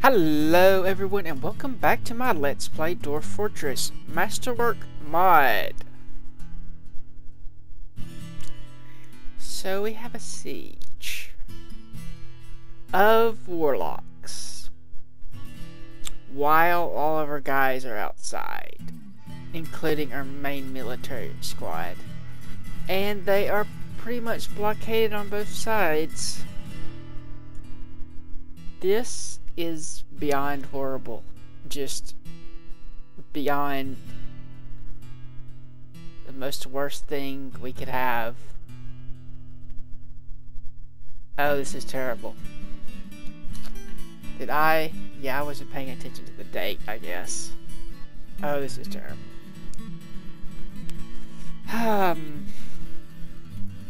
Hello everyone and welcome back to my Let's Play Dwarf Fortress Masterwork mod. So we have a siege of warlocks while all of our guys are outside, including our main military squad. And they are pretty much blockaded on both sides. This is beyond horrible. Just beyond the most worst thing we could have. Oh, this is terrible. Did I? Yeah, I wasn't paying attention to the date, I guess. Oh, this is terrible. Um,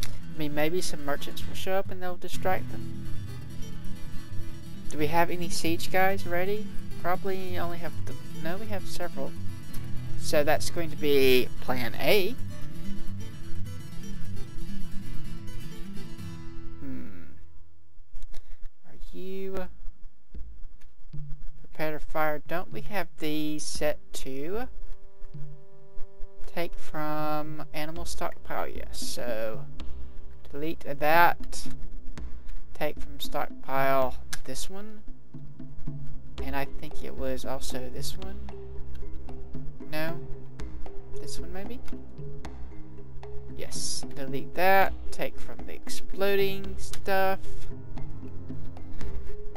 I mean, maybe some merchants will show up and they'll distract them. Do we have any siege guys ready? Probably only have the... No, we have several. So that's going to be plan A. Hmm. Are you... Prepare to fire. Don't we have these set to... Take from animal stockpile? Yes. So, delete that. Take from stockpile this one. And I think it was also this one. No? This one maybe? Yes. Delete that. Take from the exploding stuff.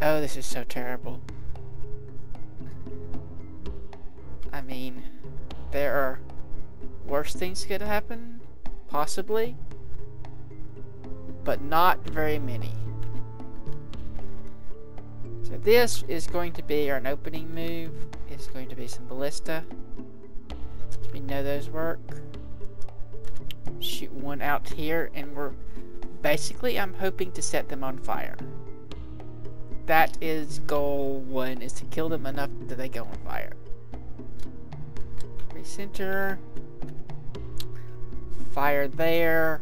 Oh, this is so terrible. I mean, there are worse things could happen, possibly, but not very many. This is going to be our opening move. It's going to be some ballista. We know those work. Shoot one out here and we're basically I'm hoping to set them on fire. That is goal one is to kill them enough that they go on fire. Recenter. Fire there.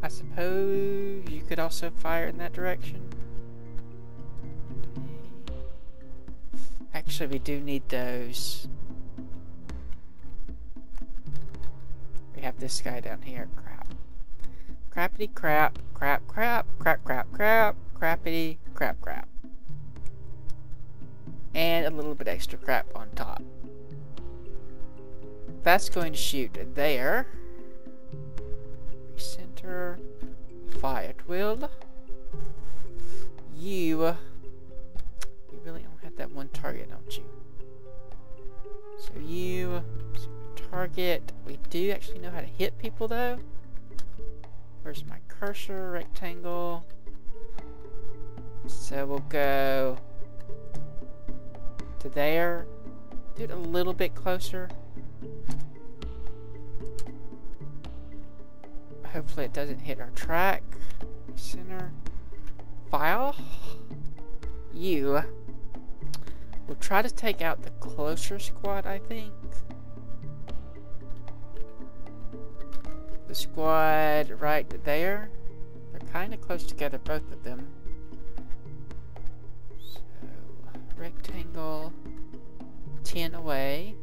I suppose you could also fire in that direction. Actually, we do need those. We have this guy down here. Crap. Crappity crap, crap, crap, crap, crap, crap, crappity crap, crap. And a little bit extra crap on top. That's going to shoot there. Center. Fire will. You that one target, don't you? So you target. We do actually know how to hit people though. Where's my cursor? Rectangle. So we'll go to there. Do it a little bit closer. Hopefully it doesn't hit our track. Center. File. You We'll try to take out the closer squad, I think. The squad right there. They're kind of close together, both of them. So, rectangle, 10 away.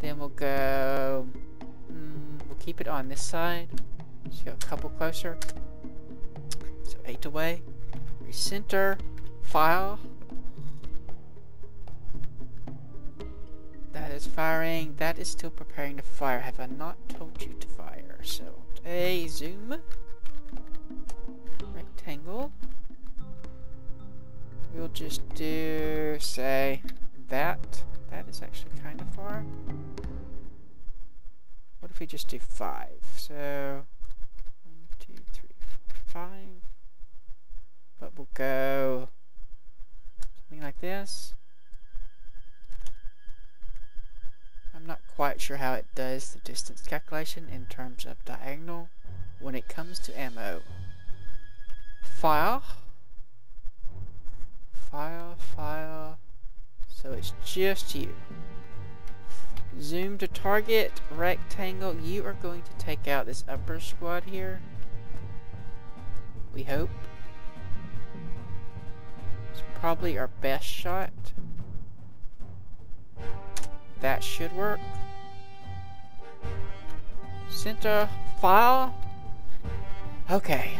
Then we'll go, mm, we'll keep it on this side. Go a couple closer. So 8 away. Recenter, file, That is firing. That is still preparing to fire. Have I not told you to fire? So, a zoom. Rectangle. We'll just do, say, that. That is actually kind of far. What if we just do five? So, one, two, three, five. But we'll go something like this. I'm not quite sure how it does the distance calculation in terms of diagonal when it comes to ammo. Fire. Fire, fire. So it's just you. Zoom to target, rectangle. You are going to take out this upper squad here. We hope. It's probably our best shot. That should work. Center file. Okay.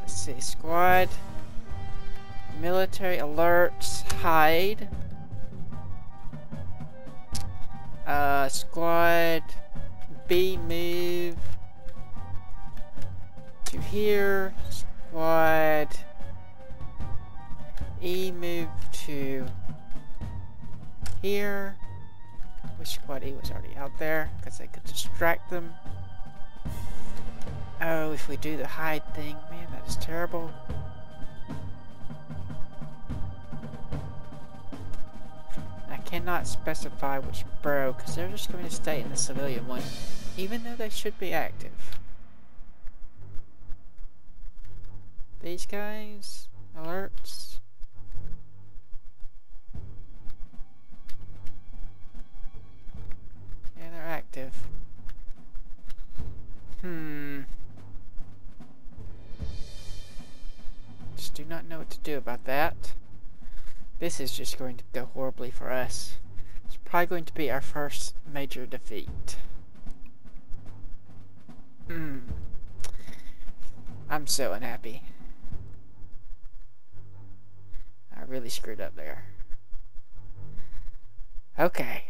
Let's see. Squad. Military alerts. Hide. Uh, squad B move to here. Squad E move to here. Wish E was already out there because I could distract them. Oh, if we do the hide thing, man, that is terrible. I cannot specify which burrow because they're just going to stay in the civilian one, even though they should be active. These guys, alerts. Yeah, active. Hmm. Just do not know what to do about that. This is just going to go horribly for us. It's probably going to be our first major defeat. Hmm. I'm so unhappy. I really screwed up there. Okay.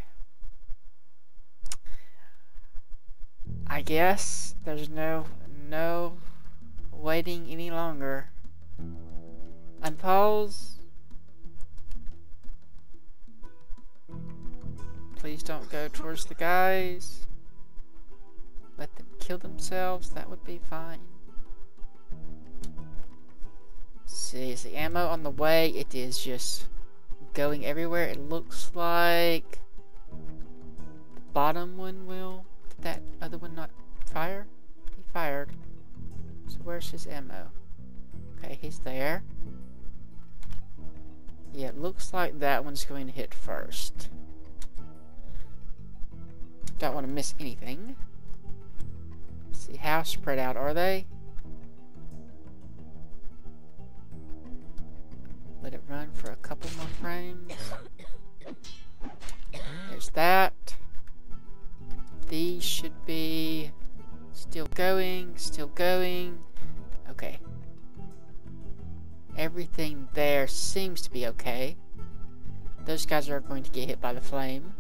I guess there's no no waiting any longer. Unpause. Please don't go towards the guys. Let them kill themselves. That would be fine. see, is the ammo on the way? It is just going everywhere. It looks like the bottom one will. That other one not fire? He fired. So where's his ammo? Okay, he's there. Yeah, it looks like that one's going to hit first. Don't want to miss anything. Let's see, how spread out are they? Let it run for a couple more frames. There's that. These should be still going, still going. Okay. Everything there seems to be okay. Those guys are going to get hit by the flame.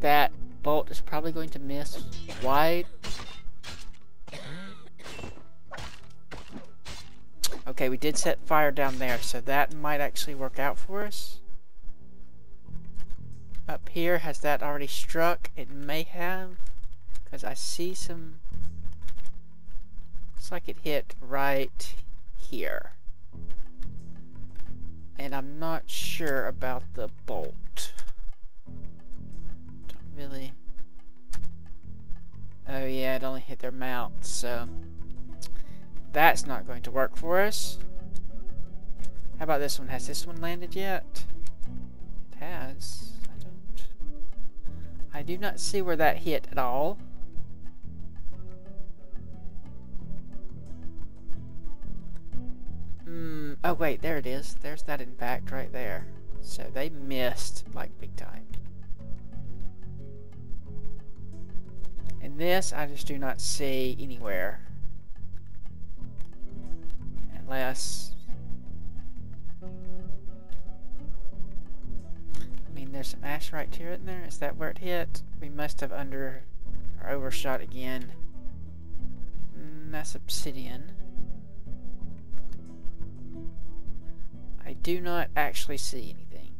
That bolt is probably going to miss wide. Okay, we did set fire down there, so that might actually work out for us. Up here, has that already struck? It may have, because I see some... Looks like it hit right here. And I'm not sure about the bolt. Don't really... Oh yeah, it only hit their mouth, so... That's not going to work for us. How about this one? Has this one landed yet? It has. I do not see where that hit at all. Hmm. Oh, wait. There it is. There's that impact right there. So they missed, like, big time. And this, I just do not see anywhere unless... mean, there's some ash right here in there. Is that where it hit? We must have under or overshot again. Mm, that's obsidian. I do not actually see anything.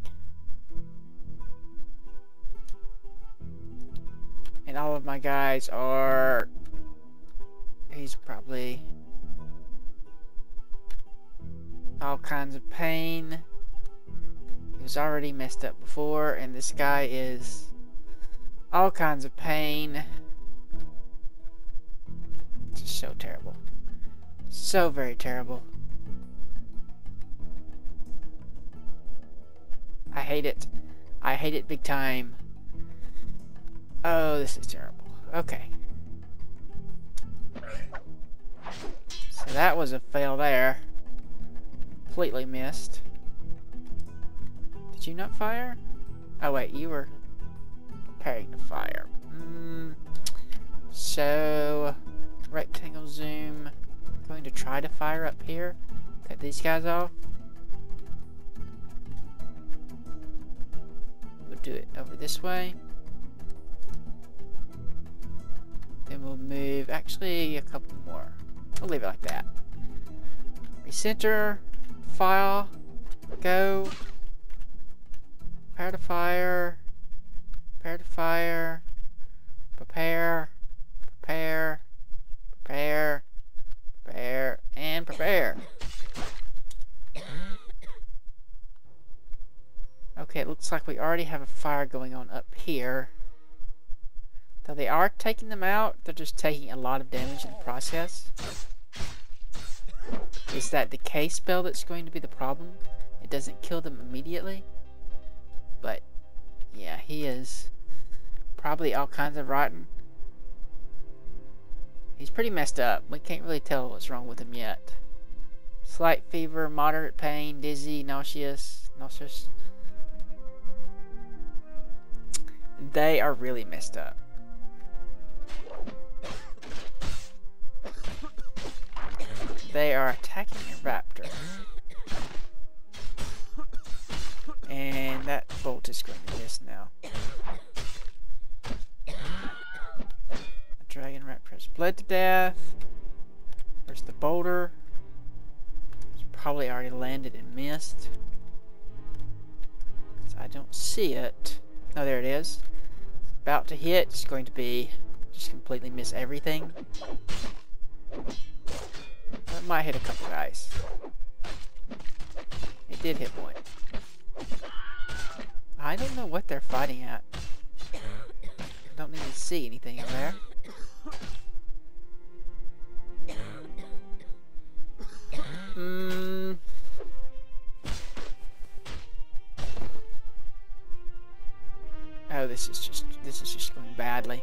And all of my guys are... He's probably all kinds of pain. He was already messed up before, and this guy is all kinds of pain. Just so terrible. So very terrible. I hate it. I hate it big time. Oh, this is terrible. Okay. So that was a fail there. completely missed. Did you not fire? Oh wait, you were preparing to fire. Mm, so, rectangle zoom. going to try to fire up here. Cut these guys off. We'll do it over this way. Then we'll move, actually a couple more. We'll leave it like that. Recenter, file, go, prepare to fire, prepare to fire, prepare, prepare, prepare, prepare, and prepare. Okay, it looks like we already have a fire going on up here. Though they are taking them out, they're just taking a lot of damage in the process. Is that decay spell that's going to be the problem? It doesn't kill them immediately. But, yeah, he is probably all kinds of rotten. He's pretty messed up. We can't really tell what's wrong with him yet. Slight fever, moderate pain, dizzy, nauseous, nauseous. They are really messed up. They are attacking a raptor. And that bolt is going to miss now. A dragon raptor has bled to death. Where's the boulder? It's probably already landed and missed. I don't see it. Oh, there it is. It's about to hit. It's going to be just completely miss everything. That might hit a couple guys. It did hit one. I don't know what they're fighting at. I don't even see anything in there. Hmm. Oh, this is just this is just going badly.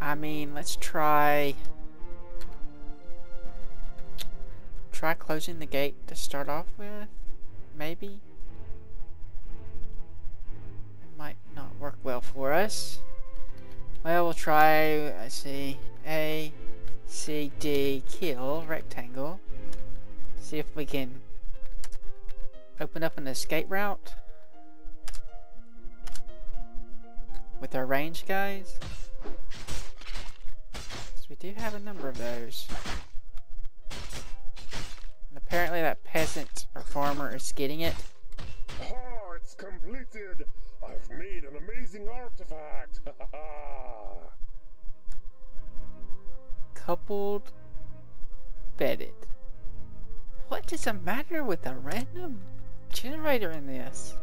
I mean, let's try... Try closing the gate to start off with? Maybe? It might not work well for us. Well, we'll try, I see, A, C, D, kill, rectangle. See if we can open up an escape route. With our range guys we do have a number of those. Apparently that peasant or farmer is getting it. Oh, it's completed! I've made an amazing artifact! Coupled bedded. What is the matter with the random generator in this?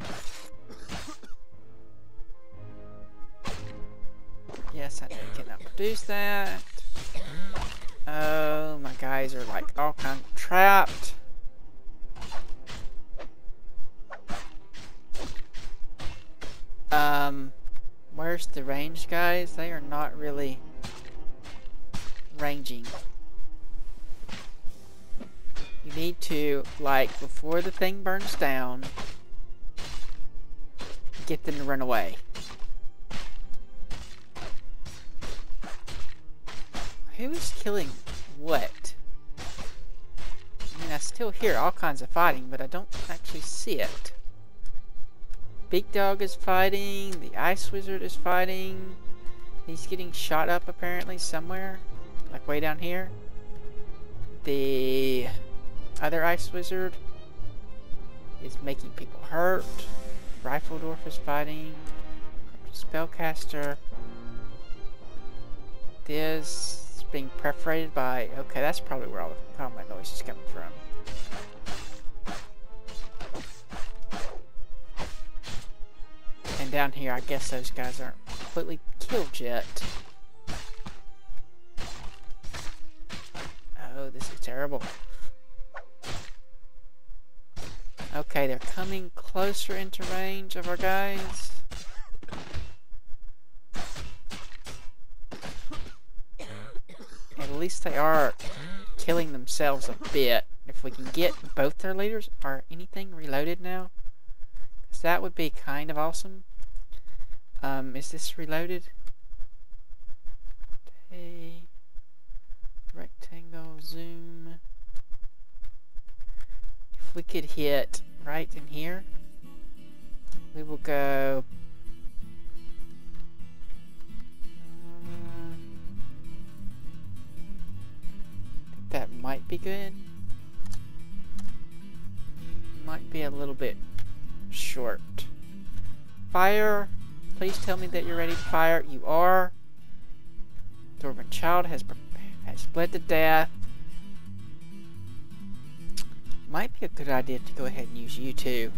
Yes, I cannot produce that. Oh, my guys are like all kind of trapped. Um, where's the range guys? They are not really ranging. You need to, like, before the thing burns down, get them to run away. Who is killing what? I mean, I still hear all kinds of fighting, but I don't actually see it. Big Dog is fighting, the Ice Wizard is fighting. He's getting shot up apparently somewhere, like way down here. The other Ice Wizard is making people hurt. Rifle Dwarf is fighting. Spellcaster. This being perforated by... Okay, that's probably where all the, my noise is coming from. And down here, I guess those guys aren't completely killed yet. Oh, this is terrible. Okay, they're coming closer into range of our guys. Least they are killing themselves a bit. If we can get both their leaders, are anything reloaded now? Because that would be kind of awesome. Um, is this reloaded? Okay. Rectangle, zoom. If we could hit right in here, we will go that might be good. Might be a little bit short. Fire. Please tell me that you're ready to fire. You are. Dwarven child has has bled to death. Might be a good idea to go ahead and use you too.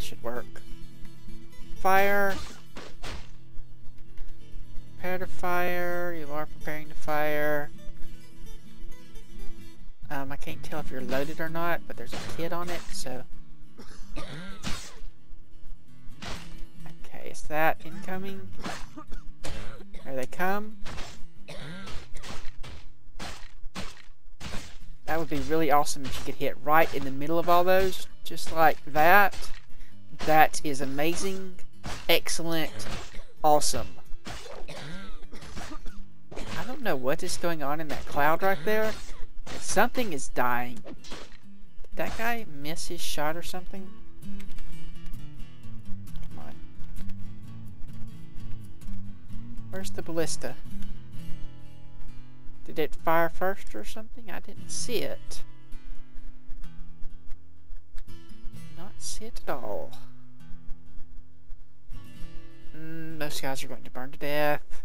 That should work. Fire. Prepare to fire. You are preparing to fire. Um, I can't tell if you're loaded or not, but there's a kid on it, so... Okay, is that incoming? There they come. That would be really awesome if you could hit right in the middle of all those, just like that. That is amazing, excellent, awesome. I don't know what is going on in that cloud right there. Something is dying. Did that guy miss his shot or something? Come on. Where's the ballista? Did it fire first or something? I didn't see it. See it at all. Mm, those guys are going to burn to death.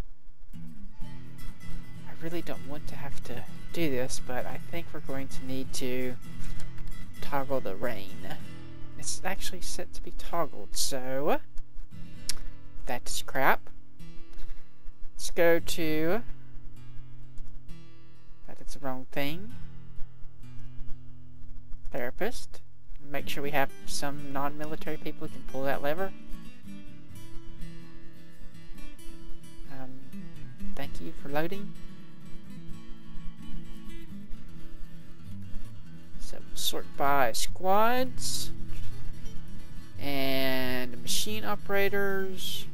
I really don't want to have to do this, but I think we're going to need to toggle the rain. It's actually set to be toggled, so that's crap. Let's go to that it's the wrong thing. Therapist. Make sure we have some non-military people who can pull that lever. Um, thank you for loading. So sort by squads and machine operators.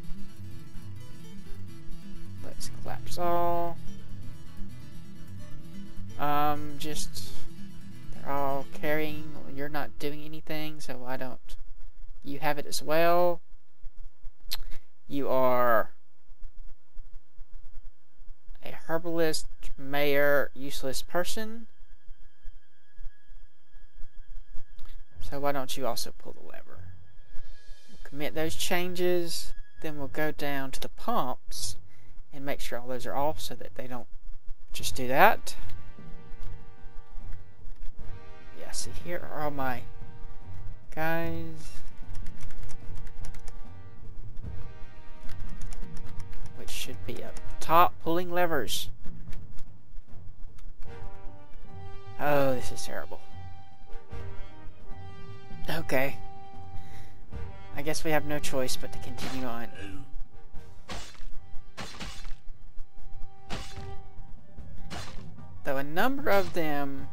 Let's collapse all. Um, just they're all carrying. You're not doing anything, so why don't you have it as well? You are a herbalist, mayor, useless person. So why don't you also pull the lever? We'll commit those changes, then we'll go down to the pumps and make sure all those are off so that they don't just do that. Yeah, see here are all my guys. Which should be up top pulling levers. Oh, this is terrible. Okay. I guess we have no choice but to continue on. Though a number of them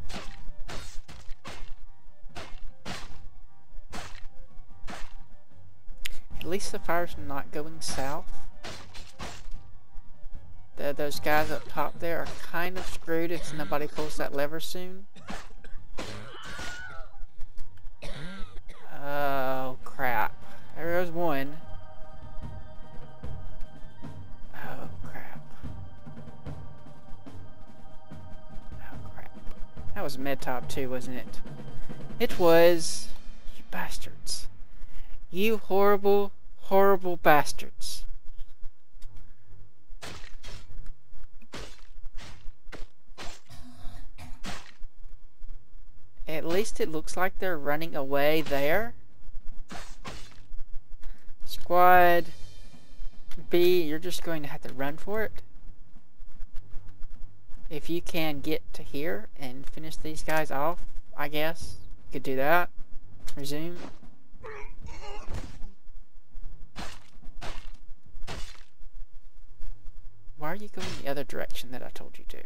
least the fire's not going south. The, those guys up top there are kind of screwed if nobody pulls that lever soon. Oh, crap. There goes one. Oh, crap. Oh, crap. That was med top too, wasn't it? It was. You bastards. You horrible, horrible bastards. At least it looks like they're running away there. Squad B, you're just going to have to run for it. if you can get to here and finish these guys off, I guess you could do that. Resume. Why are you going the other direction that I told you to?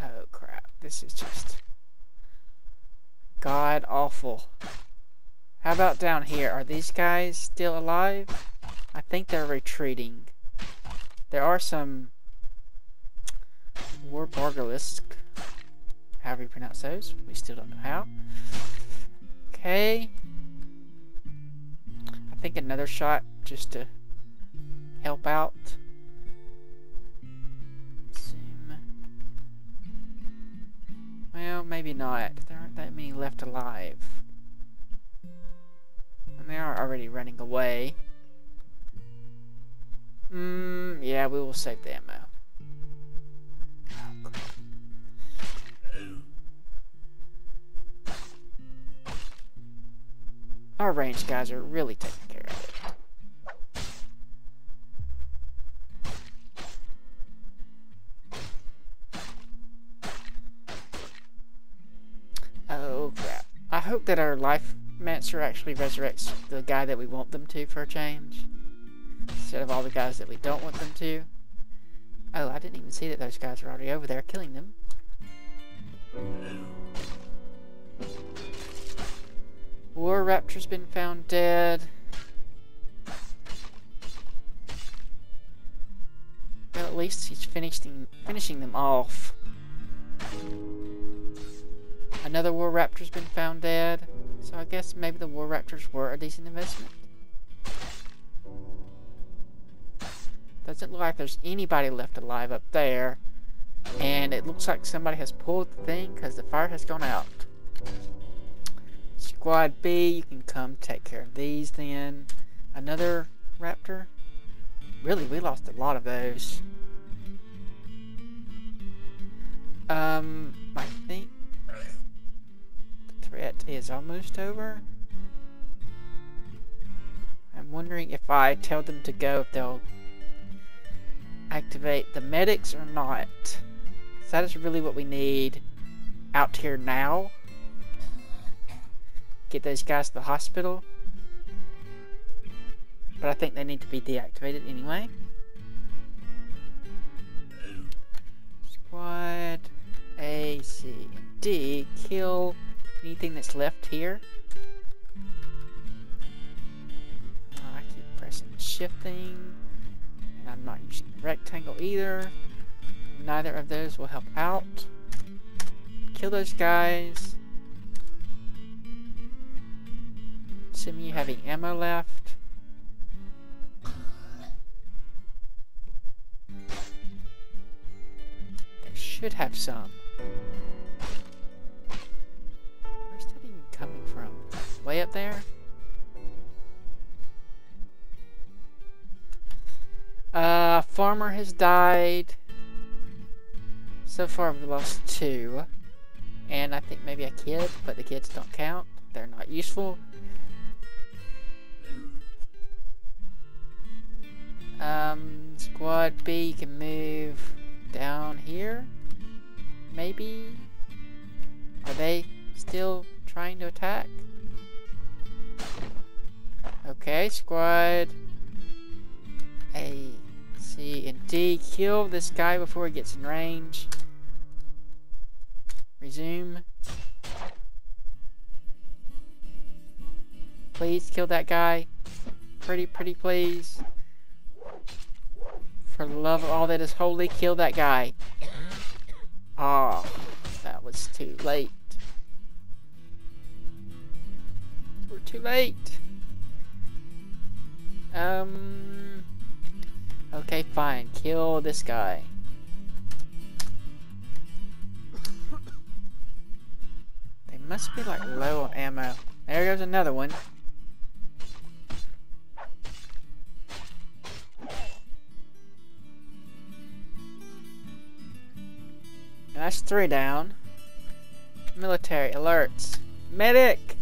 Oh crap, this is just god awful. How about down here? Are these guys still alive? I think they're retreating. There are some War Bargalisk, however you pronounce those. We still don't know how. Okay. Think another shot just to help out. Zoom. Well, maybe not. There aren't that many left alive. And they are already running away. Mmm, yeah, we will save the ammo. Our range guys are really taking that our life mancer actually resurrects the guy that we want them to for a change. Instead of all the guys that we don't want them to. Oh, I didn't even see that those guys are already over there killing them. War Raptor's been found dead. Well, at least he's finishing finishing them off. Another War Raptor's been found dead. So I guess maybe the War Raptors were a decent investment. Doesn't look like there's anybody left alive up there. And it looks like somebody has pulled the thing because the fire has gone out. Squad B, you can come take care of these then. Another raptor? Really, we lost a lot of those. Um, I think threat is almost over. I'm wondering if I tell them to go, if they'll activate the medics or not. that is really what we need out here now get those guys to the hospital. But I think they need to be deactivated anyway. Squad A, C, and D. Kill anything that's left here. Uh, I keep pressing shifting. And I'm not using the rectangle either. Neither of those will help out. Kill those guys. assuming you have any ammo left. They should have some. Way up there? Uh, farmer has died. So far we've lost two. And I think maybe a kid, but the kids don't count. They're not useful. Um, squad B can move down here. Maybe? Are they still trying to attack? Okay, squad A, C, and D. Kill this guy before he gets in range. Resume. Please kill that guy. Pretty, pretty please. For the love of all that is holy, kill that guy. Ah, oh, that was too late. We're too late. Um. Okay, fine. Kill this guy. They must be like low on ammo. There goes another one. That's three down. Military alerts. Medic!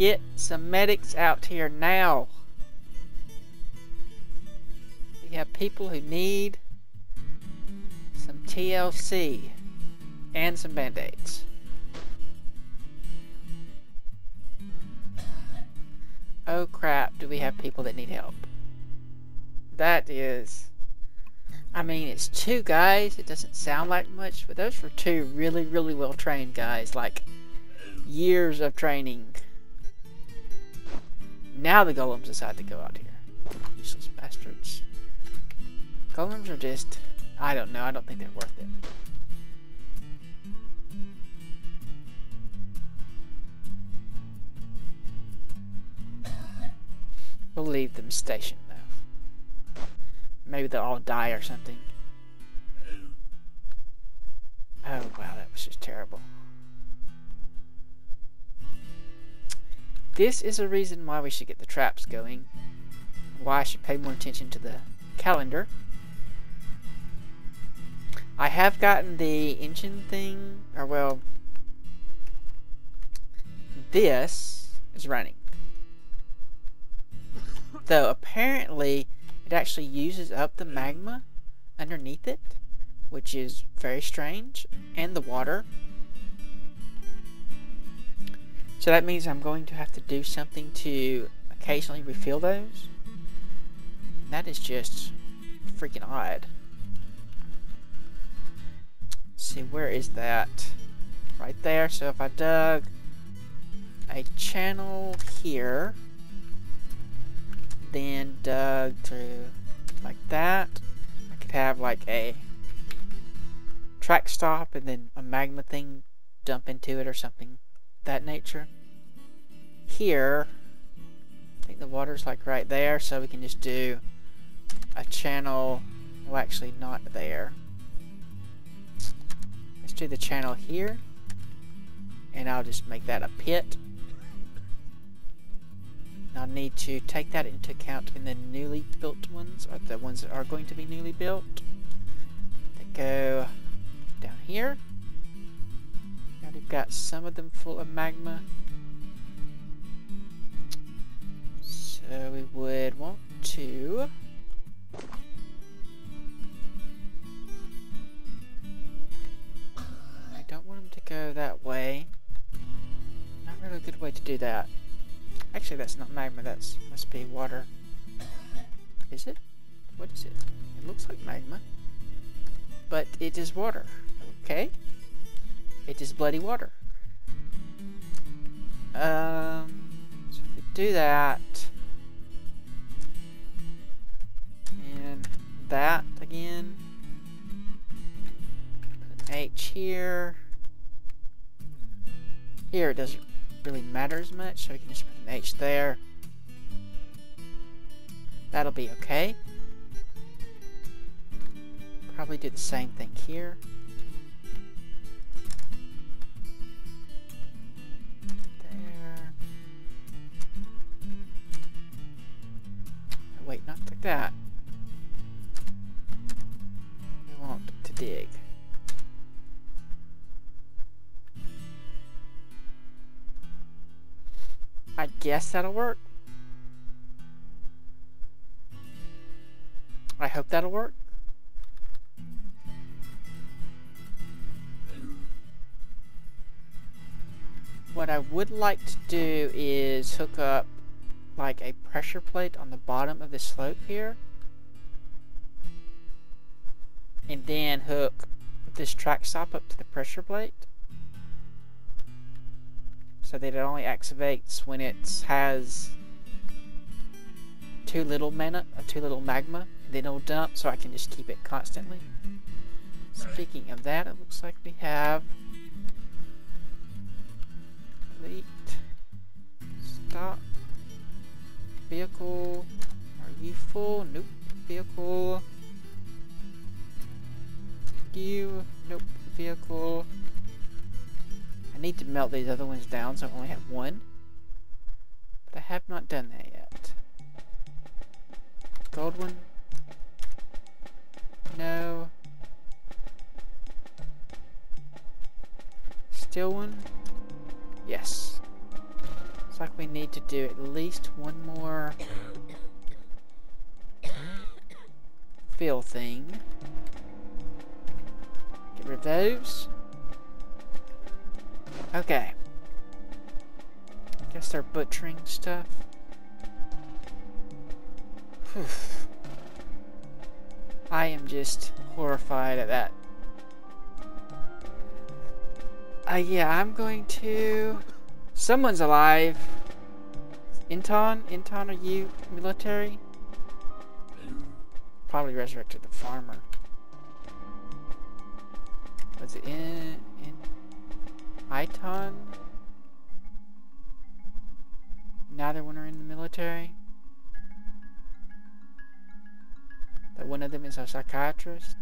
Get some medics out here now. We have people who need some TLC and some band-aids. Oh crap, do we have people that need help? That is... I mean, it's two guys. It doesn't sound like much, but those were two really, really well-trained guys. Like, years of training. Now the golems decide to go out here. Useless bastards. Golems are just... I don't know. I don't think they're worth it. We'll leave them stationed, though. Maybe they'll all die or something. Oh, wow, that was just terrible. This is a reason why we should get the traps going. Why I should pay more attention to the calendar. I have gotten the engine thing, or well, this is running. Though apparently it actually uses up the magma underneath it, which is very strange, and the water. So that means I'm going to have to do something to occasionally refill those. And that is just freaking odd. Let's see, where is that? Right there. So if I dug a channel here, then dug through like that, I could have like a track stop and then a magma thing dump into it or something that nature. Here, I think the water's like right there, so we can just do a channel, well actually not there. Let's do the channel here, and I'll just make that a pit. I'll need to take that into account in the newly built ones, or the ones that are going to be newly built. They go down here. Got some of them full of magma. So we would want to... I don't want them to go that way. Not really a good way to do that. Actually, that's not magma, that must be water. Is it? What is it? It looks like magma. But it is water. Okay. It is bloody water. Um, so if we do that, and that again, put an H here. Here it doesn't really matter as much, so we can just put an H there. That'll be okay. Probably do the same thing here. Like that. We want to dig. I guess that'll work. I hope that'll work. What I would like to do is hook up like a pressure plate on the bottom of the slope here. And then hook this track stop up to the pressure plate. So that it only activates when it has too little mana, or too little magma, and then it'll dump so I can just keep it constantly. Speaking of that, it looks like we have Delete. Stop. Vehicle. Are you full? Nope. Vehicle. You. Nope. Vehicle. I need to melt these other ones down so I only have one. But I have not done that yet. Gold one. No. Steel one. Yes. Like we need to do at least one more fill thing. Get rid of those. Okay. I guess they're butchering stuff. Whew. I am just horrified at that. Uh, yeah, I'm going to... Someone's alive. Inton? Inton, are you military? Probably resurrected the farmer. Was it in... in... Iton? Neither one are in the military? That one of them is a psychiatrist?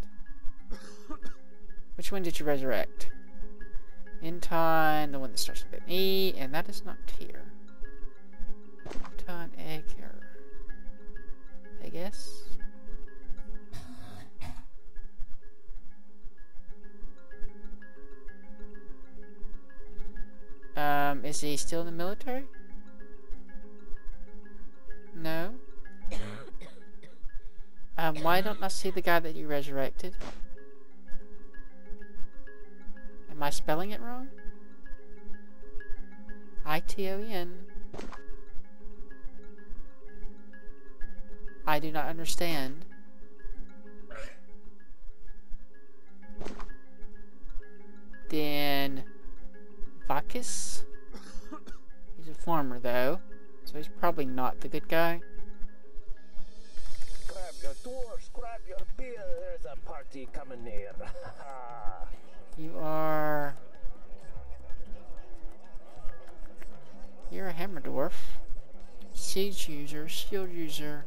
Which one did you resurrect? Inton, the one that starts with an E, and that is not here. Inton Egger. I guess? Um, is he still in the military? No? Um, why don't I see the guy that you resurrected? Am I spelling it wrong? I-T-O-N. I do not understand. Then... Bacchus? He's a farmer, though. So he's probably not the good guy. Grab your dwarfs, grab your beer, there's a party coming near. You are... You're a hammer dwarf. Siege user, shield user.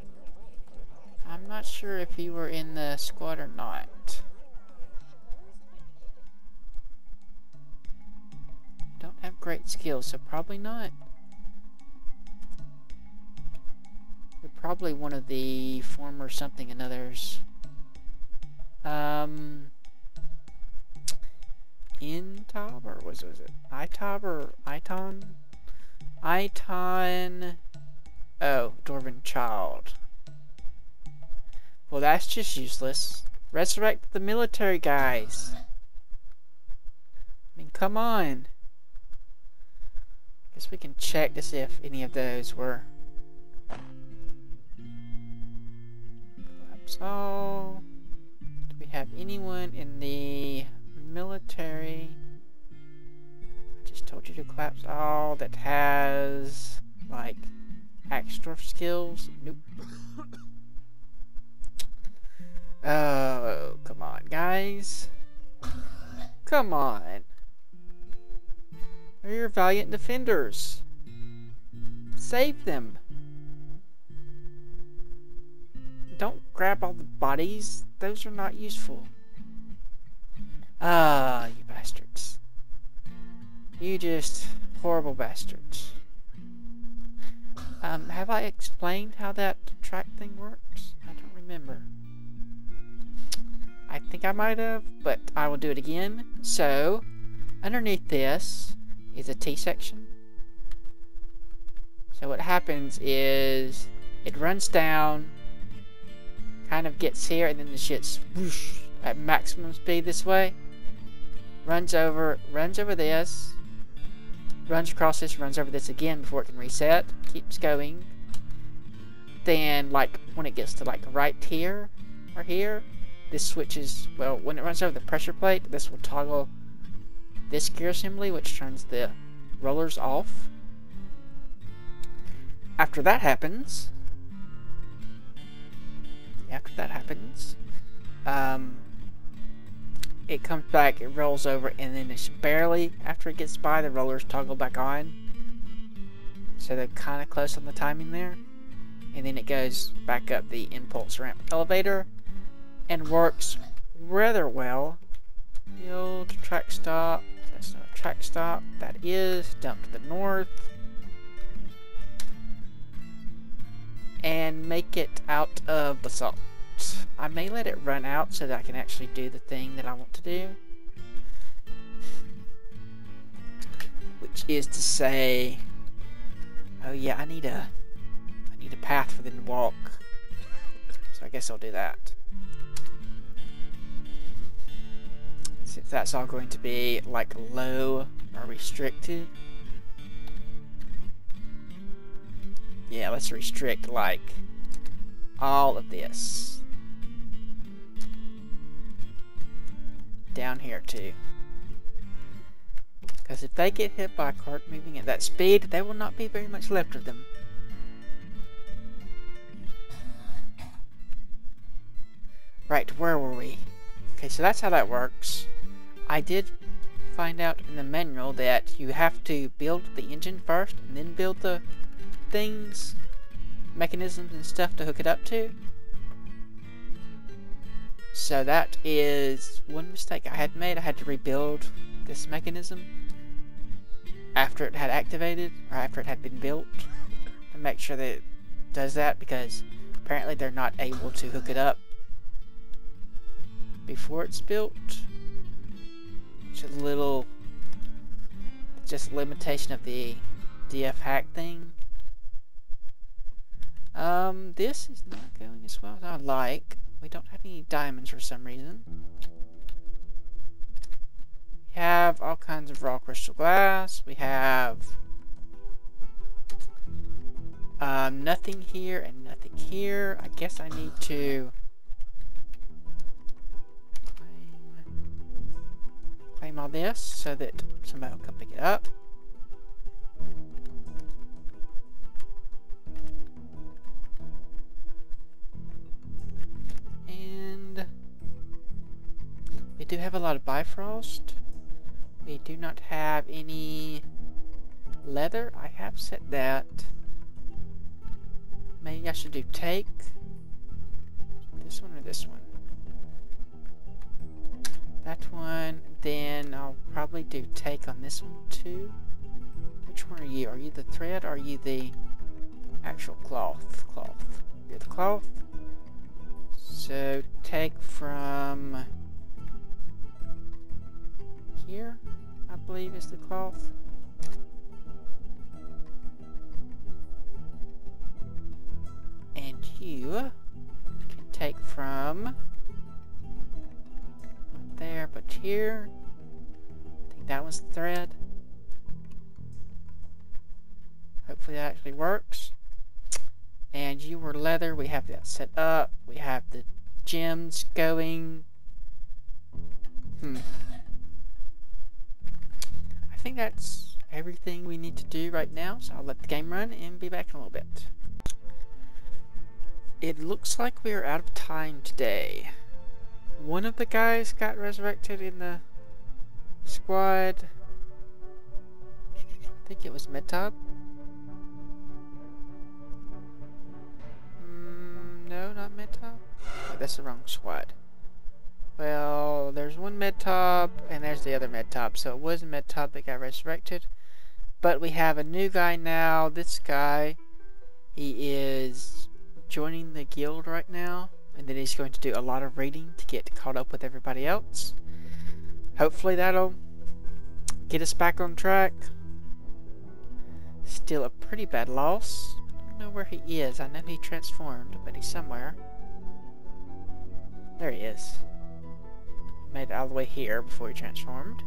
I'm not sure if you were in the squad or not. Don't have great skills, so probably not. You're probably one of the former something and others. Um... Intob or was was it Itob or Iton? Iton. Oh, Dwarven Child. Well, that's just useless. Resurrect the military guys. I mean, come on. Guess we can check to see if any of those were. Collapse all. Oh, do we have anyone in the military. I just told you to collapse all that has, like, extra skills. Nope. Oh, come on, guys. Come on. They're your valiant defenders. Save them. Don't grab all the bodies. Those are not useful. Ah, you bastards. You just horrible bastards. Um, have I explained how that track thing works? I don't remember. I think I might have, but I will do it again. So, underneath this is a T section. So what happens is it runs down, kind of gets here, and then the shit's whoosh at maximum speed this way runs over, runs over this, runs across this, runs over this again before it can reset, keeps going. Then, like, when it gets to, like, right here, or here, this switches, well, when it runs over the pressure plate, this will toggle this gear assembly, which turns the rollers off. After that happens, after that happens, um, it comes back, it rolls over, and then it's barely, after it gets by, the rollers toggle back on. So they're kind of close on the timing there. And then it goes back up the impulse ramp elevator and works rather well. The old track stop, that's not a track stop, that is, dump to the north. And make it out of basalt. I may let it run out so that I can actually do the thing that I want to do. Which is to say, Oh yeah, I need a I need a path for them to walk. So I guess I'll do that. Since that's all going to be like low or restricted. Yeah, let's restrict like all of this. Down here too. Because if they get hit by a cart moving at that speed, there will not be very much left of them. Right, where were we? Okay, so that's how that works. I did find out in the manual that you have to build the engine first and then build the things, mechanisms and stuff to hook it up to. So that is one mistake I had made. I had to rebuild this mechanism after it had activated or after it had been built to make sure that it does that because apparently they're not able to hook it up before it's built. It's a little just limitation of the DFHack thing. Um, this is not going as well as I'd like. We don't have any diamonds for some reason. We have all kinds of raw crystal glass. We have um, nothing here and nothing here. I guess I need to claim, claim all this so that somebody will come pick it up. We do have a lot of Bifrost. We do not have any leather. I have set that. Maybe I should do take. This one or this one? That one. Then I'll probably do take on this one too. Which one are you? Are you the thread or are you the actual cloth? Cloth. You're the cloth. So take from here, I believe is the cloth. And you can take from not there, but here. I think that was the thread. Hopefully that actually works. And you were leather. We have that set up. We have the gems going. Hmm. I think that's everything we need to do right now. So I'll let the game run and be back in a little bit. It looks like we are out of time today. One of the guys got resurrected in the squad. I think it was Metod. Mm, no, not Metop. Oh, that's the wrong squad. Well, there's one Medtop, and there's the other Medtop. So it was Medtop that got resurrected. But we have a new guy now. This guy, he is joining the guild right now. And then he's going to do a lot of reading to get caught up with everybody else. Hopefully that'll get us back on track. Still a pretty bad loss. I don't know where he is. I know he transformed, but he's somewhere. There he is. Made it all the way here before he transformed.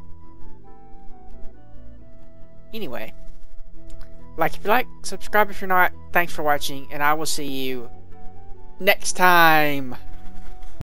Anyway. Like if you like, subscribe if you're not. Thanks for watching, and I will see you next time.